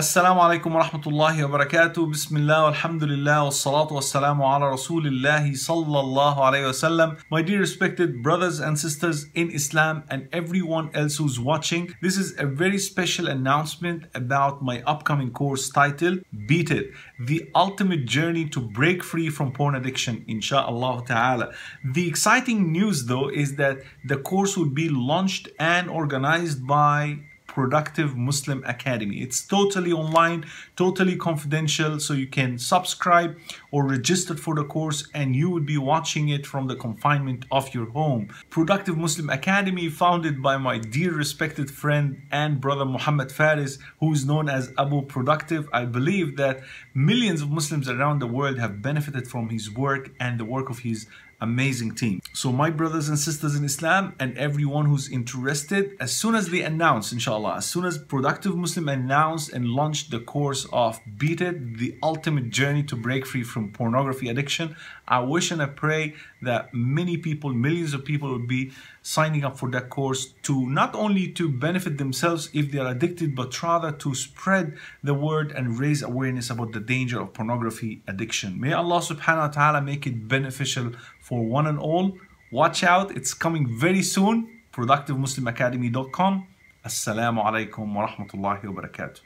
Assalamu alaikum wa rahmatullahi wa barakatuh. Bismillah, alhamdulillah, wa salatu wa salamu ala rasulillahi sallallahu alayhi wa sallam. My dear respected brothers and sisters in Islam and everyone else who's watching, this is a very special announcement about my upcoming course titled Beat It, the ultimate journey to break free from porn addiction, inshallah ta'ala. The exciting news though is that the course will be launched and organized by Productive Muslim Academy. It's totally online, totally confidential, so you can subscribe or register for the course and you will be watching it from the confinement of your home. Productive Muslim Academy, founded by my dear respected friend and brother Muhammad Faris, who is known as Abu Productive. I believe that millions of Muslims around the world have benefited from his work and the work of his amazing team. So my brothers and sisters in Islam and everyone who's interested, as soon as they announce, inshallah, as soon as Productive Muslim announce and launch the course of Beat It, the ultimate journey to break free from pornography addiction, I wish and I pray that many people, millions of people will be signing up for that course to not only to benefit themselves if they are addicted, but rather to spread the word and raise awareness about the danger of pornography addiction. May Allah subhanahu wa ta'ala make it beneficial for one and all. Watch out, it's coming very soon. ProductiveMuslimAcademy.com. Assalamu alaikum wa rahmatullahi wa barakatuh.